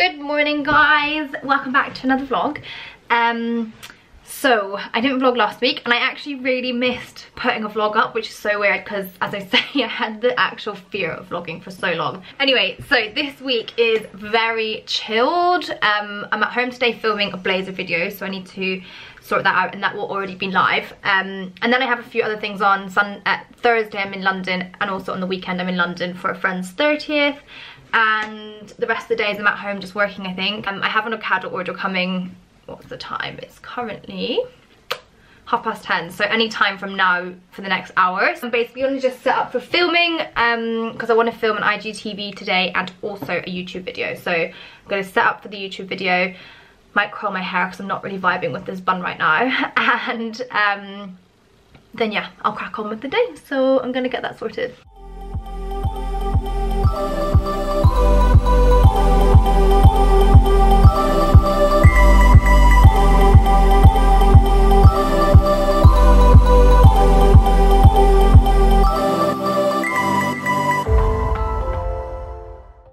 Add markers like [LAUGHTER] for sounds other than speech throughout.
Good morning guys, welcome back to another vlog. Um, so I didn't vlog last week and I actually really missed putting a vlog up which is so weird because as I [LAUGHS] say I had the actual fear of vlogging for so long. Anyway, so this week is very chilled. Um, I'm at home today filming a blazer video so I need to sort that out and that will already be live. Um, and then I have a few other things on. Sun at Thursday I'm in London and also on the weekend I'm in London for a friend's 30th and the rest of the days I'm at home just working I think. Um, I have an Ocado order coming, what's the time? It's currently half past 10 so any time from now for the next hour. So i'm basically only just set up for filming um because i want to film an igtv today and also a youtube video. So i'm going to set up for the youtube video. Might curl my hair because i'm not really vibing with this bun right now. [LAUGHS] And um then yeah i'll crack on with the day. So i'm gonna get that sorted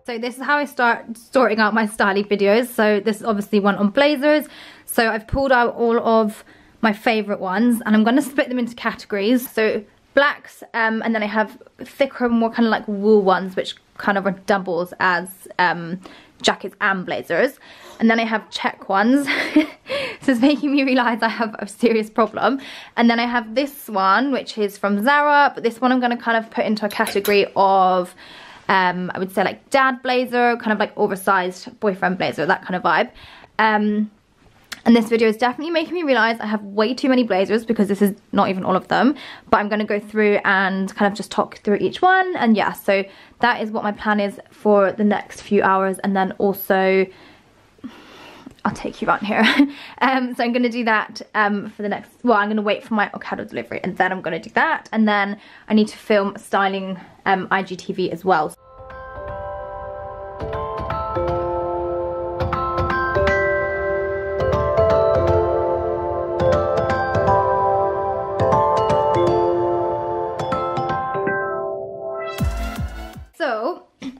So this is how I start sorting out my styling videos. So this is obviously one on blazers. So I've pulled out all of my favorite ones and I'm going to split them into categories. So blacks um, and then I have thicker, more kind of like wool ones which kind of are doubles as um, jackets and blazers. And then I have check ones. [LAUGHS] so it's making me realise I have a serious problem. And then I have this one which is from Zara but this one I'm going to kind of put into a category of um, I would say like dad blazer, kind of like oversized boyfriend blazer, that kind of vibe. Um, and this video is definitely making me realize I have way too many blazers because this is not even all of them. But I'm going to go through and kind of just talk through each one. And yeah, so that is what my plan is for the next few hours. And then also, I'll take you around here. [LAUGHS] um, so I'm going to do that um, for the next, well, I'm going to wait for my Ocado delivery and then I'm going to do that. And then I need to film styling um, IGTV as well.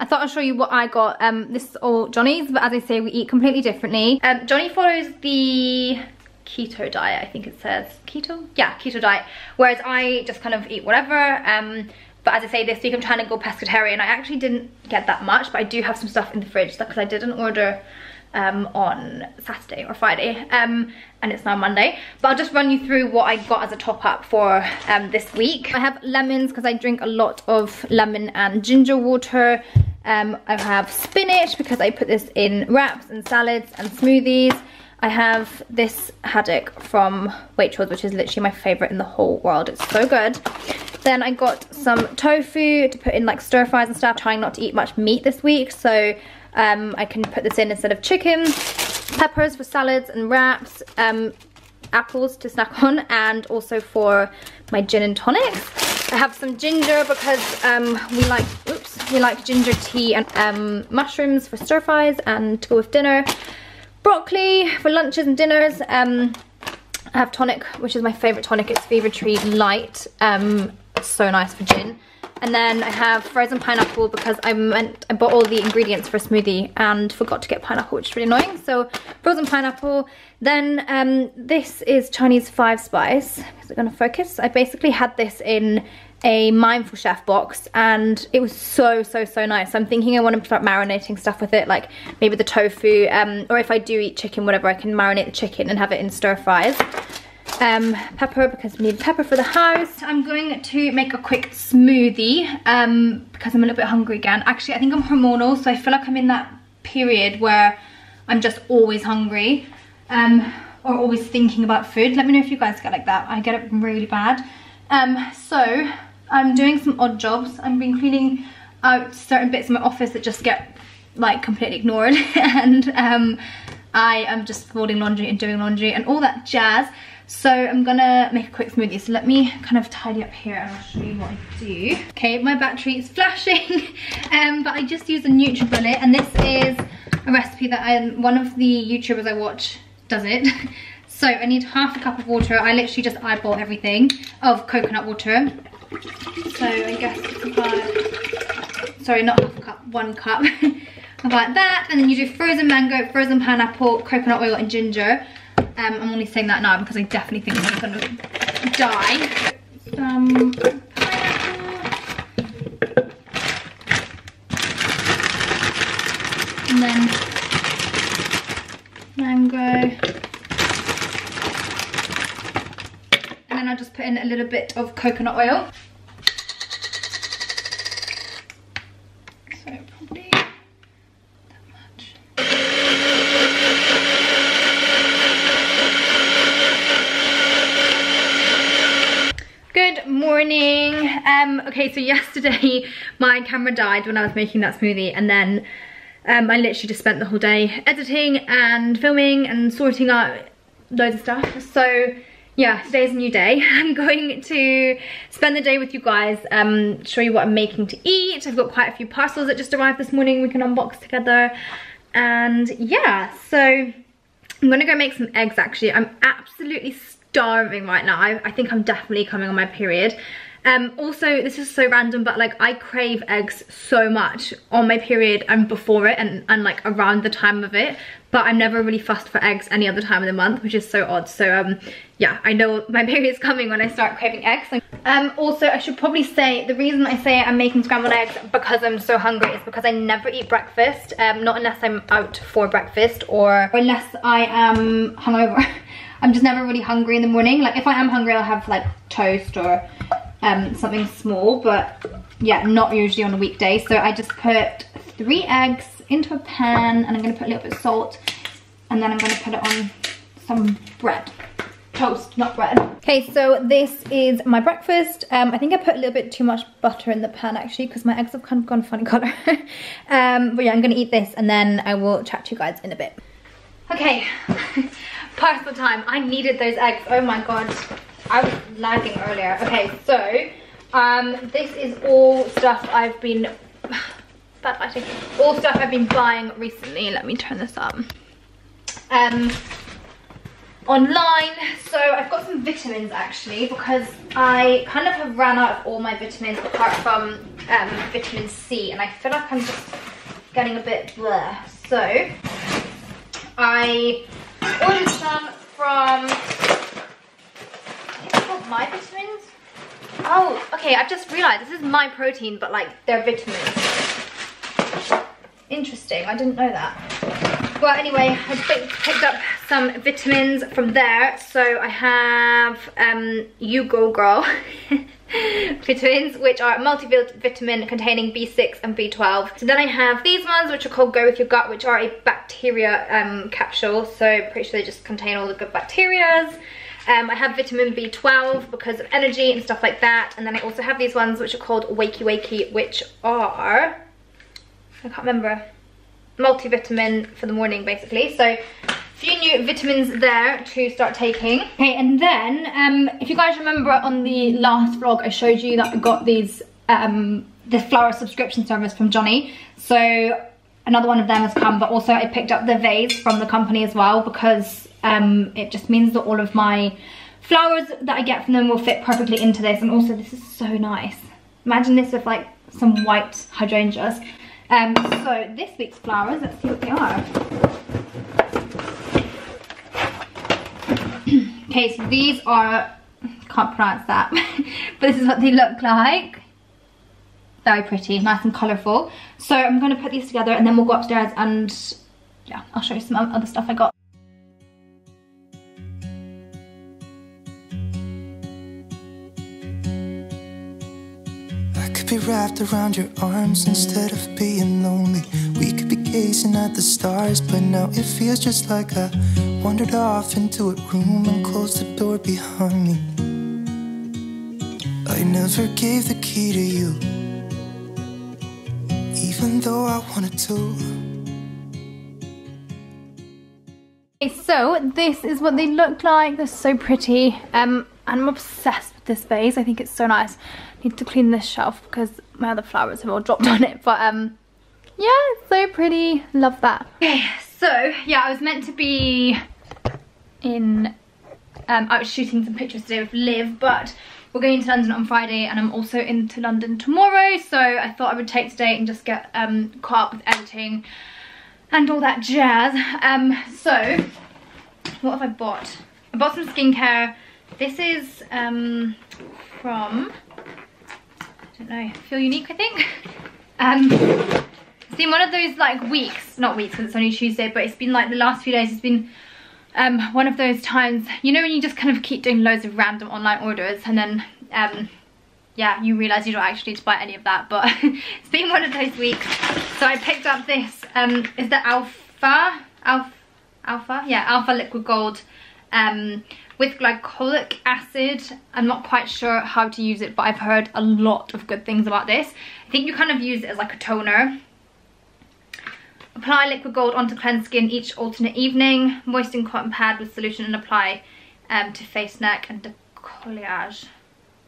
Thought I'd show you what I got. Um, this is all Johnny's, but as I say, we eat completely differently. Um, Johnny follows the keto diet, I think it says. Keto? Yeah, keto diet. Whereas I just kind of eat whatever. Um, but as I say, this week I'm trying to go pescatarian. I actually didn't get that much, but I do have some stuff in the fridge because I didn't order um, on Saturday or Friday um, and it's now Monday. But I'll just run you through what I got as a top up for um, this week. I have lemons because I drink a lot of lemon and ginger water. Um, I have spinach because I put this in wraps and salads and smoothies. I have this haddock from Waitrose, which is literally my favourite in the whole world. It's so good. Then I got some tofu to put in like stir fries and stuff. Trying not to eat much meat this week, so um, I can put this in instead of chicken. Peppers for salads and wraps. Um, apples to snack on and also for my gin and tonic. I have some ginger because um, we like, oops, we like ginger tea and um, mushrooms for stir fries and to go with dinner. Broccoli for lunches and dinners. Um, I have tonic, which is my favourite tonic. It's Fever Tree Light. Um, it's so nice for gin. And then I have frozen pineapple because I meant I bought all the ingredients for a smoothie and forgot to get pineapple, which is really annoying. So frozen pineapple. Then um, this is Chinese five spice. Is it gonna focus? I basically had this in a mindful chef box and it was so so so nice i'm thinking i want to start marinating stuff with it like maybe the tofu um, or if i do eat chicken whatever i can marinate the chicken and have it in stir fries um, pepper because we need pepper for the house. I'm going to make a quick smoothie um, because I'm a little bit hungry again. Actually, I think I'm hormonal, so I feel like I'm in that period where I'm just always hungry um, or always thinking about food. Let me know if you guys get like that. I get it really bad. Um, so I'm doing some odd jobs. I've been cleaning out certain bits of my office that just get like completely ignored [LAUGHS] and um, I am just folding laundry and doing laundry and all that jazz. So I'm gonna make a quick smoothie. So let me kind of tidy up here and I'll show you what I do. Okay, my battery is [LAUGHS] flashing, um, but I just use a NutriBullet and this is a recipe that I, one of the YouTubers I watch does it. [LAUGHS] So I need half a cup of water. I literally just eyeball everything of coconut water. So I guess about, sorry, not half a cup, one cup. [LAUGHS] like that. And then you do frozen mango, frozen pineapple, coconut oil and ginger. Um, I'm only saying that now because I definitely think I'm gonna die. Some pineapple. And then mango. And then I'll just put in a little bit of coconut oil. Good morning. Um, okay, so yesterday [LAUGHS] my camera died when I was making that smoothie and then um, I literally just spent the whole day editing and filming and sorting out loads of stuff. So yeah, today's a new day. [LAUGHS] I'm going to spend the day with you guys, um, show you what I'm making to eat. I've got quite a few parcels that just arrived this morning we can unbox together. And yeah, so I'm gonna go make some eggs actually. I'm absolutely starving right now. I, I think I'm definitely coming on my period. Um, also, this is so random, but like I crave eggs so much on my period and before it and, and like around the time of it. But I'm never really fussed for eggs any other time of the month, which is so odd. So um, yeah, I know my [LAUGHS] period's coming when I start craving eggs. Um, also, I should probably say, the reason I say I'm making scrambled eggs because I'm so hungry is because I never eat breakfast. Um, not unless I'm out for breakfast or, unless I am hungover. [LAUGHS] I'm just never really hungry in the morning. Like if I am hungry, I'll have like toast or um, something small, but yeah, not usually on a weekday. So I just put three eggs into a pan and I'm gonna put a little bit of salt and then I'm gonna put it on some bread. Toast, not bread. Okay, so this is my breakfast. Um, I think I put a little bit too much butter in the pan actually because my eggs have kind of gone funny color. um, but yeah, I'm gonna eat this and then I will chat to you guys in a bit. Okay, parcel time. I needed those eggs. Oh my god. I was lagging earlier. Okay, so um, this is all stuff I've been bad lighting. All stuff I've been buying recently. Let me turn this up. Um, online. So I've got some vitamins actually because I kind of have ran out of all my vitamins apart from um, vitamin C, and I feel like I'm just getting a bit bleh. So I ordered some from my vitamins? Oh, okay, I've just realized this is my protein, but like they're vitamins. Interesting, I didn't know that. Well, anyway, I picked up some vitamins from there. So I have um, You Go Girl [LAUGHS] vitamins, which are multivitamin containing B6 and B12. So then I have these ones, which are called Go With Your Gut, which are a bacteria um, capsule. So pretty sure they just contain all the good bacterias. Um, I have vitamin B12 because of energy and stuff like that. And then I also have these ones which are called Wakey Wakey, which are, I can't remember, multivitamin for the morning basically. So a few new vitamins there to start taking. Okay, and then um, if you guys remember on the last vlog, I showed you that I got these, um, the flower subscription service from Johnny. So another one of them has come, but also I picked up the vase from the company as well because um, it just means that all of my flowers that I get from them will fit perfectly into this. And also this is so nice. Imagine this with like some white hydrangeas. Um, so this week's flowers, let's see what they are. [CLEARS THROAT] okay, so these are, can't pronounce that, [LAUGHS] but this is what they look like. Very pretty, nice and colourful. So I'm going to put these together and then we'll go upstairs and yeah, I'll show you some other stuff I got. Wrapped around your arms instead of being lonely. We could be gazing at the stars, but now it feels just like I wandered off into a room and closed the door behind me. I never gave the key to you, even though I wanted to. Okay, So this is what they look like. They're so pretty. Um, and I'm obsessed with this vase. I think it's so nice need to clean this shelf because my other flowers have all dropped on it. But um, yeah, so pretty. Love that. Okay, so yeah, I was meant to be in, um, I was shooting some pictures today with Liv, but we're going to London on Friday and I'm also into London tomorrow. So I thought I would take today and just get um, caught up with editing and all that jazz. Um, so what have I bought? I bought some skincare. This is um, from, I don't know, Feel Unique I think. [LAUGHS] Um, it's been one of those like weeks, not weeks because it's only Tuesday, but it's been like the last few days, it's been um, one of those times, you know when you just kind of keep doing loads of random online orders and then, um, yeah, you realise you don't actually need to buy any of that, but [LAUGHS] it's been one of those weeks. So I picked up this, um, is the Alpha, Alpha, Alpha? Yeah, Alpha Liquid Gold um, with glycolic acid. I'm not quite sure how to use it, but I've heard a lot of good things about this. I think you kind of use it as like a toner Apply liquid gold onto cleansed skin each alternate evening. Moisten cotton pad with solution and apply um, to face, neck and decollage.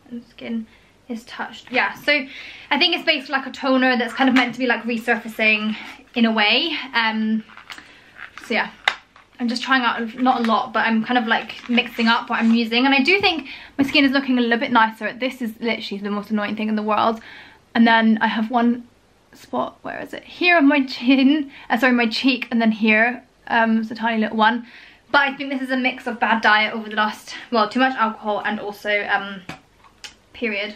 And skin is touched. Yeah, so I think it's basically like a toner that's kind of meant to be like resurfacing in a way. Um, so yeah, I'm just trying out, not a lot, but I'm kind of like mixing up what I'm using. And I do think my skin is looking a little bit nicer. This is literally the most annoying thing in the world. And then I have one spot, where is it? Here on my chin, uh, sorry, my cheek, and then here, um, it's a tiny little one. But I think this is a mix of bad diet over the last, well, too much alcohol and also, um, period.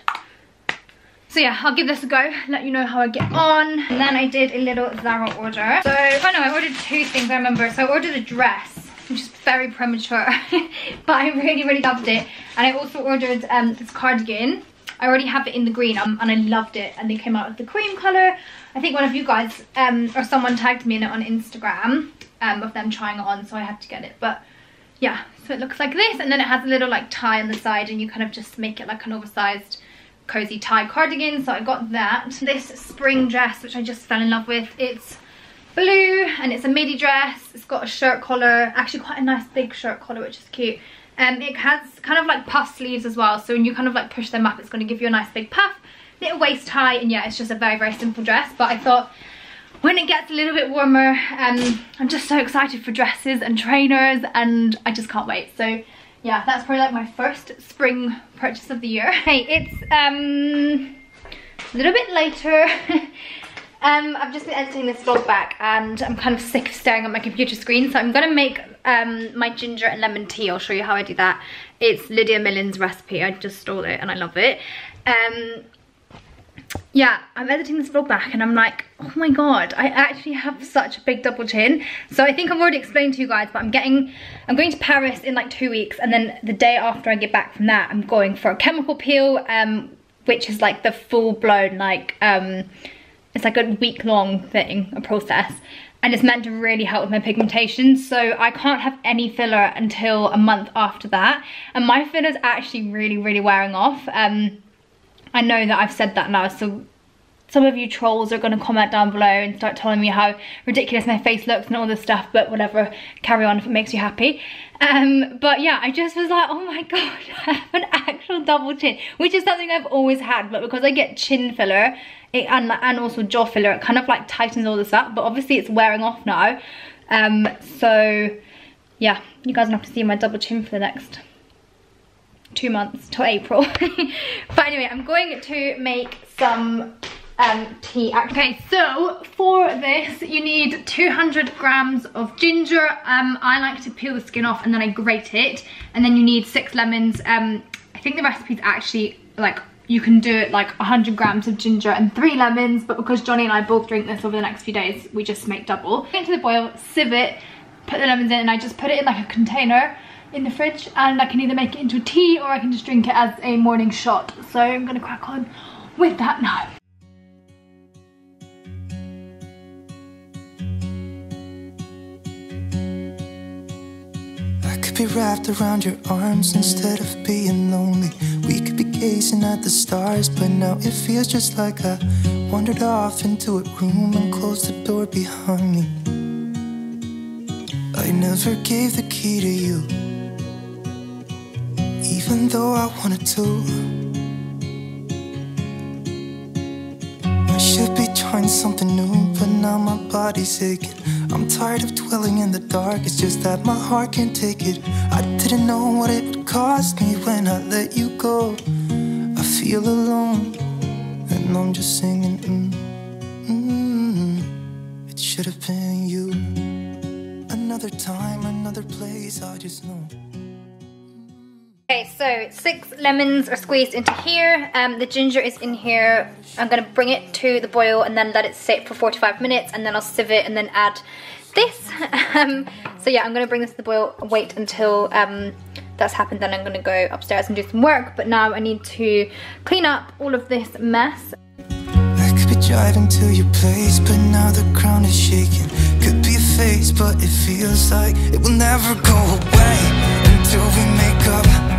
So yeah, I'll give this a go, let you know how I get on. And then I did a little Zara order. So, oh no, I ordered two things, I remember. So I ordered a dress, which is very premature, [LAUGHS] but I really, really loved it. And I also ordered um, this cardigan I already have it in the green um, and I loved it and they came out with the cream colour. I think one of you guys um, or someone tagged me in it on Instagram um, of them trying it on so I had to get it. But yeah, so it looks like this and then it has a little like tie on the side and you kind of just make it like an oversized cozy tie cardigan. So I got that. This spring dress which I just fell in love with. It's blue and it's a midi dress. It's got a shirt collar, actually quite a nice big shirt collar which is cute. Um, it has kind of like puff sleeves as well, so when you kind of like push them up, it's going to give you a nice big puff, little waist high, and yeah, it's just a very, very simple dress. But I thought when it gets a little bit warmer, um, I'm just so excited for dresses and trainers, and I just can't wait. So yeah, that's probably like my first spring purchase of the year. [LAUGHS] Hey, it's um, a little bit later. [LAUGHS] Um, I've just been editing this vlog back and I'm kind of sick of staring at my computer screen. So I'm gonna make um, my ginger and lemon tea. I'll show you how I do that. It's Lydia Millen's recipe. I just stole it and I love it. Um, yeah, I'm editing this vlog back and I'm like, oh my god, I actually have such a big double chin. So I think I've already explained to you guys, but I'm getting, I'm going to Paris in like two weeks and then the day after I get back from that, I'm going for a chemical peel, um, which is like the full blown like, um, it's like a week long thing, a process. And it's meant to really help with my pigmentation. So I can't have any filler until a month after that. And my filler's actually really, really wearing off. Um, I know that I've said that now, so some of you trolls are going to comment down below and start telling me how ridiculous my face looks and all this stuff, but whatever, carry on if it makes you happy. Um, but yeah, I just was like, oh my [LAUGHS] god, I have an actual double chin, which is something I've always had, but because I get chin filler it, and, and also jaw filler, it kind of like tightens all this up, but obviously it's wearing off now. Um, so yeah, you guys have to see my double chin for the next two months till April. [LAUGHS] but anyway, I'm going to make some um, tea. Okay, so for this you need 200 grams of ginger. Um, I like to peel the skin off and then I grate it. And then you need six lemons. Um, I think the recipe's actually like you can do it like 100 grams of ginger and three lemons but because Johnny and I both drink this over the next few days we just make double. Get into the boil, sieve it, put the lemons in and I just put it in like a container in the fridge and I can either make it into tea or I can just drink it as a morning shot. So I'm gonna crack on with that now. I could be wrapped around your arms instead of being lonely. We could be gazing at the stars, but now it feels just like I wandered off into a room and closed the door behind me. I never gave the key to you, even though I wanted to. I should be trying something new, but now my body's aching. I'm tired of dwelling in the dark, it's just that my heart can't take it. I didn't know what it would cost me when I let you go. I feel alone, and I'm just singing. Mm, mm, it should have been you. Another time, another place. I just know. So six lemons are squeezed into here. Um, the ginger is in here. I'm gonna bring it to the boil and then let it sit for 45 minutes and then I'll sieve it and then add this. [LAUGHS] Um, so yeah, I'm gonna bring this to the boil, wait until um, that's happened, then I'm gonna go upstairs and do some work. But now I need to clean up all of this mess. I could be driving to your place, but now the ground is shaking. Could be a phase, but it feels like it will never go away until we make up.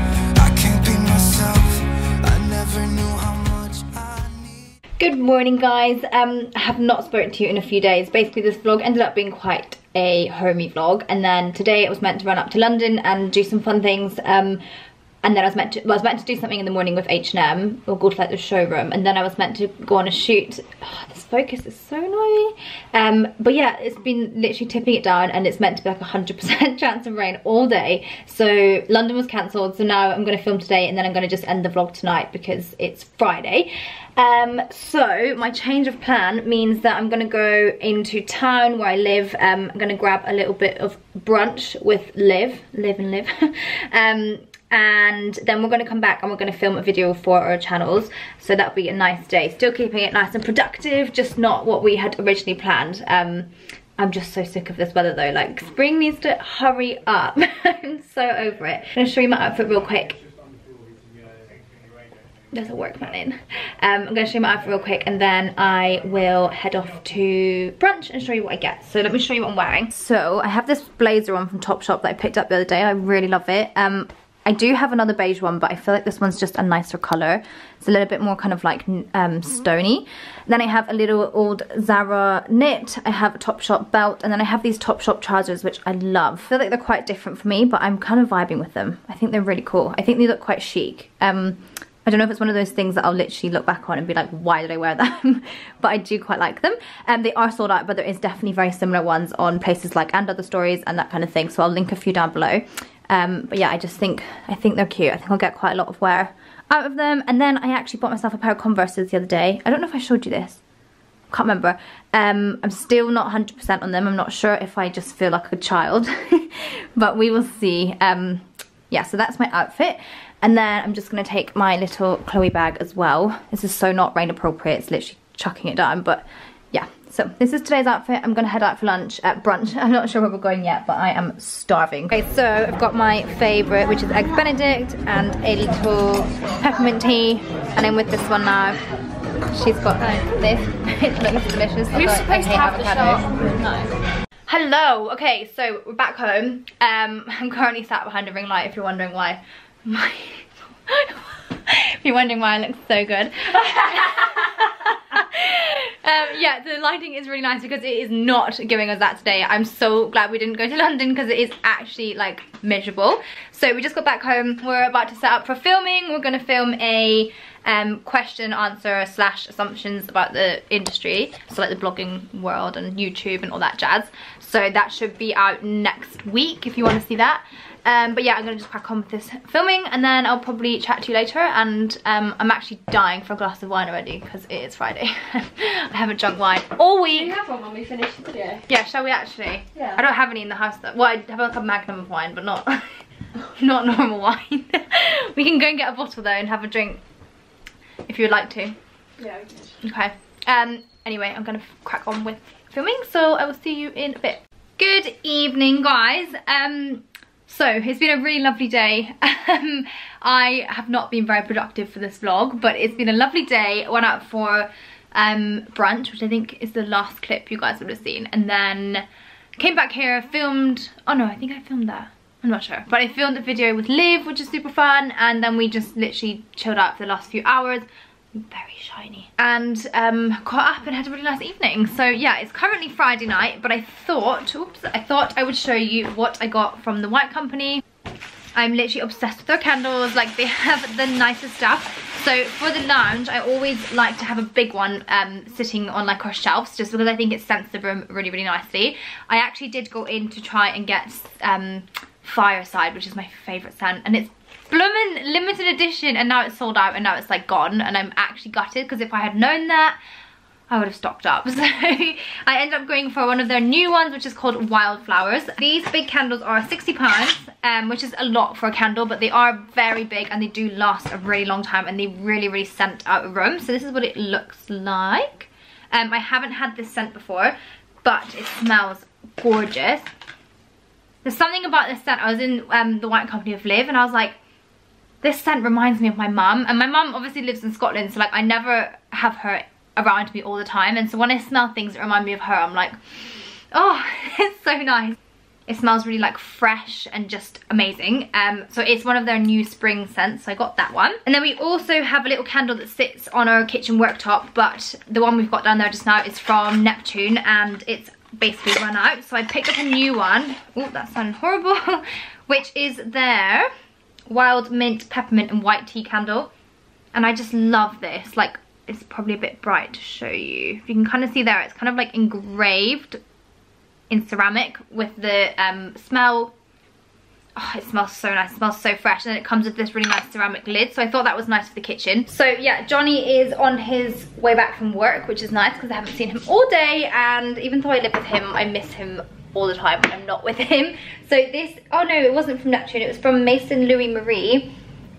Good morning guys, um, I have not spoken to you in a few days. Basically this vlog ended up being quite a homey vlog and then today it was meant to run up to London and do some fun things um, and then I was meant to well, I was meant to do something in the morning with H&M or go to like the showroom and then I was meant to go on a shoot. Oh, [SIGHS] this focus is so annoying. Um, but yeah it's been literally tipping it down and it's meant to be like a hundred percent [LAUGHS] chance of rain all day. So London was cancelled so now I'm gonna film today and then I'm gonna just end the vlog tonight because it's Friday. Um, so my change of plan means that I'm gonna go into town where I live. Um, I'm gonna grab a little bit of brunch with Liv. Live and live [LAUGHS] um, and then we're going to come back and we're going to film a video for our channels so that'll be a nice day still keeping it nice and productive just not what we had originally planned um i'm just so sick of this weather though like spring needs to hurry up [LAUGHS] i'm so over it i'm going to show you my outfit real quick there's a work man in. Um, I'm going to show you my outfit real quick and then I will head off to brunch and show you what I get. So let me show you what I'm wearing. So I have this blazer on from Topshop that I picked up the other day. I really love it. Um, I do have another beige one, but I feel like this one's just a nicer colour. It's a little bit more kind of like um, stony. Then I have a little old Zara knit. I have a Topshop belt, and then I have these Topshop trousers, which I love. I feel like they're quite different for me, but I'm kind of vibing with them. I think they're really cool. I think they look quite chic. Um, I don't know if it's one of those things that I'll literally look back on and be like, why did I wear them? [LAUGHS] but I do quite like them. Um, they are sold out, but there is definitely very similar ones on places like And Other Stories and that kind of thing. So I'll link a few down below. Um, but yeah, I just think, I think they're cute. I think I'll get quite a lot of wear out of them. And then I actually bought myself a pair of Converses the other day. I don't know if I showed you this. Can't remember. Um, I'm still not 100% on them. I'm not sure if I just feel like a child. [LAUGHS] but we will see. Um, yeah, so that's my outfit. And then I'm just going to take my little Chloe bag as well. This is so not rain appropriate. It's literally chucking it down. But yeah, so this is today's outfit. I'm gonna head out for lunch at brunch. [LAUGHS] I'm not sure where we're going yet, but I am starving. Okay, so I've got my favorite, which is Eggs Benedict and a little peppermint tea. And I'm with this one now. She's got this. [LAUGHS] it looks delicious. We're supposed I to have the avocados. No. Hello. Okay, so we're back home. Um, [LAUGHS] I'm currently sat behind a ring light. If you're wondering why, my. If [LAUGHS] you're wondering why I look so good. [LAUGHS] um, yeah, the lighting is really nice because it is not giving us that today. I'm so glad we didn't go to London because it is actually like miserable. So we just got back home. We're about to set up for filming. We're gonna film a um, question answer slash assumptions about the industry. So like the blogging world and YouTube and all that jazz. So that should be out next week if you want to see that. Um, but yeah, I'm gonna just crack on with this filming and then I'll probably chat to you later and um, I'm actually dying for a glass of wine already because it is Friday. [LAUGHS] I haven't drunk wine all week. We have one when we finish the video. Yeah, shall we actually? Yeah. I don't have any in the house though. Well, I have like a magnum of wine, but not [LAUGHS] not normal wine. [LAUGHS] we can go and get a bottle though and have a drink if you would like to. Yeah. Okay. Um. Anyway, I'm gonna crack on with filming, so I will see you in a bit. Good evening, guys. Um. So it's been a really lovely day. [LAUGHS] Um, I have not been very productive for this vlog, but it's been a lovely day. Went out for um, brunch, which I think is the last clip you guys would have seen, and then came back here, filmed. Oh no, I think I filmed that. I'm not sure, but I filmed a video with Liv, which is super fun, and then we just literally chilled out for the last few hours very shiny. And um caught up and had a really nice evening. So yeah it's currently friday night but i thought oops i thought i would show you what i got from the white company. I'm literally obsessed with their candles. Like they [LAUGHS] have the nicest stuff. So for the lounge i always like to have a big one um sitting on like our shelves just because i think it scents the room really really nicely. I actually did go in to try and get um fireside which is my favorite scent and it's Bloomin' limited edition and now it's sold out and now it's like gone and I'm actually gutted because if I had known that I would have stocked up. [LAUGHS] So I ended up going for one of their new ones, which is called Wildflowers. These big candles are 60 pounds, um, which is a lot for a candle, but they are very big and they do last a really long time and they really, really scent out a room. So this is what it looks like. Um, I haven't had this scent before, but it smells gorgeous. There's something about this scent. I was in um, the White Company of Live and I was like, this scent reminds me of my mum. And my mum obviously lives in Scotland, so like I never have her around me all the time and so when I smell things that remind me of her I'm like oh [LAUGHS] it's so nice. It smells really like fresh and just amazing um so it's one of their new spring scents so I got that one. And then we also have a little candle that sits on our kitchen worktop but the one we've got down there just now is from Neptune and it's basically run out so I picked up a new one. Oh that sounded horrible [LAUGHS] which is their wild mint peppermint and white tea candle and I just love this like it's probably a bit bright to show you. If you can kind of see there, it's kind of like engraved in ceramic with the um, smell. Oh, it smells so nice, it smells so fresh. And then it comes with this really nice ceramic lid. So I thought that was nice for the kitchen. So yeah, Johnny is on his way back from work, which is nice because I haven't seen him all day. And even though I live with him, I miss him all the time when I'm not with [LAUGHS] him. So this, oh no, it wasn't from Neptune, it was from Maison Louis Marie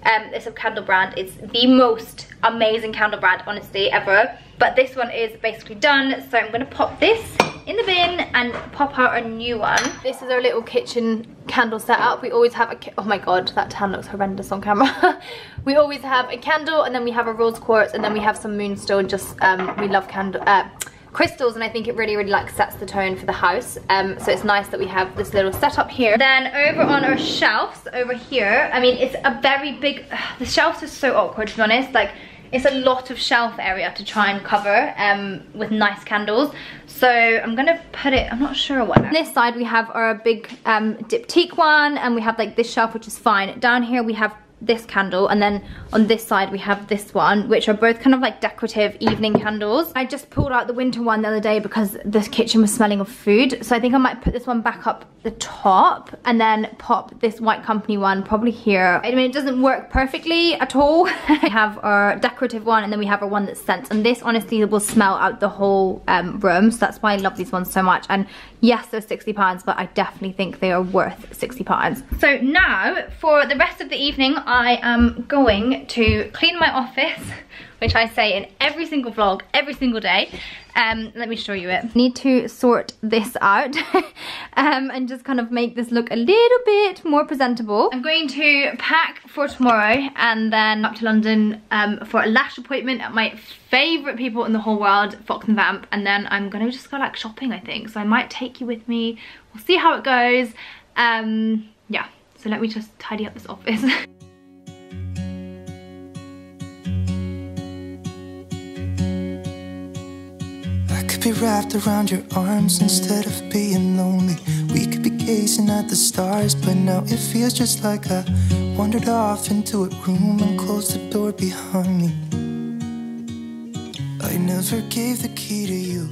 um, it's a candle brand. It's the most amazing candle brand, honestly, ever. But this one is basically done, so I'm gonna pop this in the bin and pop out a new one. This is our little kitchen candle setup. We always have a, oh my god, that tan looks horrendous on camera. [LAUGHS] we always have a candle and then we have a rose quartz and then we have some moonstone, just, um, we love candle, uh, crystals and I think it really really like sets the tone for the house. Um, so it's nice that we have this little setup here. Then over on our shelves over here I mean it's a very big [SIGHS] the shelves are so awkward to be honest. Like it's a lot of shelf area to try and cover um, with nice candles. So I'm gonna put it I'm not sure what on this side we have our big um, diptyque one and we have like this shelf which is fine. Down here we have this candle and then on this side we have this one which are both kind of like decorative evening candles. I just pulled out the winter one the other day because this kitchen was smelling of food so i think i might put this one back up the top and then pop this white company one probably here. I mean it doesn't work perfectly at all. [LAUGHS] We have our decorative one and then we have our one that's scents and this honestly will smell out the whole um, room so that's why i love these ones so much. And yes they're 60 pounds but i definitely think they are worth 60 pounds. So now for the rest of the evening I am going to clean my office, which I say in every single vlog, every single day. Um, let me show you it. Need to sort this out [LAUGHS] um, and just kind of make this look a little bit more presentable. I'm going to pack for tomorrow and then up to London um, for a lash appointment at my favourite people in the whole world, Fox and Vamp. And then I'm going to just go like shopping, I think. So I might take you with me. We'll see how it goes. Um, yeah, so let me just tidy up this office. [LAUGHS] be wrapped around your arms instead of being lonely. We could be gazing at the stars, but now it feels just like I wandered off into a room and closed the door behind me. I never gave the key to you,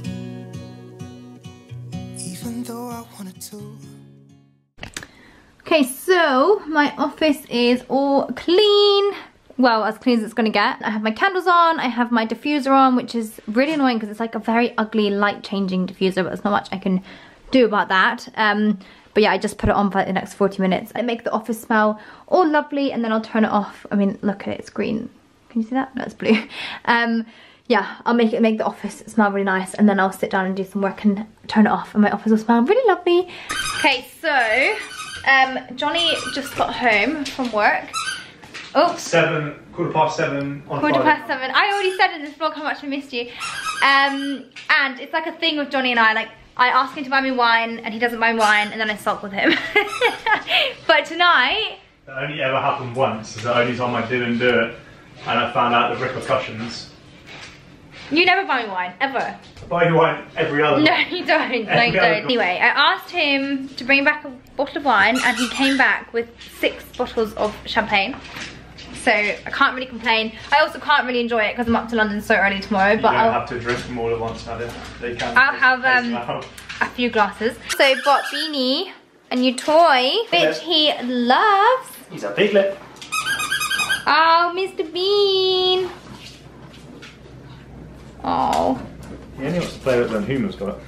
even though I wanted to. Okay, so my office is all clean well as clean as it's gonna get. I have my candles on, I have my diffuser on, which is really annoying because it's like a very ugly light changing diffuser, but there's not much I can do about that. Um, but yeah, I just put it on for the next 40 minutes. I make the office smell all lovely and then I'll turn it off. I mean, look at it, it's green. Can you see that? No, it's blue. [LAUGHS] Um, yeah, I'll make it make the office smell really nice and then I'll sit down and do some work and turn it off and my office will smell really lovely. Okay, so um, Johnny just got home from work Oh. Seven, quarter past seven on Quarter Friday. past seven. I already said in this vlog how much I missed you. Um, and it's like a thing with Johnny and I, like, I ask him to buy me wine and he doesn't buy wine and then I sulk with him. [LAUGHS] but tonight... That only ever happened once, it's the only time I didn't do it. And I found out the repercussions. You never buy me wine, ever. I buy you wine every other No, you don't. No, you don't. Anyway, I asked him to bring back a bottle of wine and he came back with six bottles of champagne. So I can't really complain. I also can't really enjoy it because I'm up to London so early tomorrow. But I'll, have to drink them all at once, Nadia. They can. I'll have, um, a few glasses. So bought Beanie a new toy, which he loves. He's a piglet. Oh, Mr. Bean. Oh. He only wants to play with it when Huma's got it.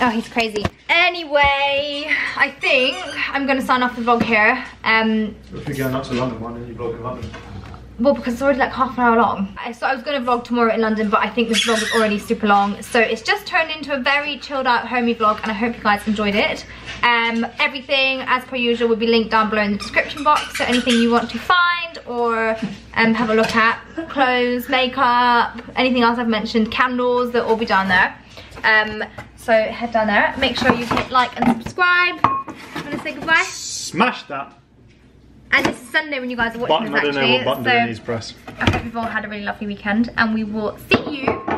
Oh, he's crazy. Anyway, I think I'm gonna sign off the vlog here. Um, If you're going up to London, why don't you vlog in London? well, because it's already like half an hour long. I so I was gonna vlog tomorrow in London, but I think this vlog is already super long. So it's just turned into a very chilled out, homey vlog, and I hope you guys enjoyed it. Um, everything, as per usual, will be linked down below in the description box. So anything you want to find or um, have a look at, clothes, makeup, anything else I've mentioned, candles, they'll all be down there. Um, so head down there. Make sure you hit like and subscribe. I'm gonna say goodbye? Smash that And it's Sunday when you guys are watching button. I this don't know actually. what button so I need to press. I hope you've all had a really lovely weekend and we will see you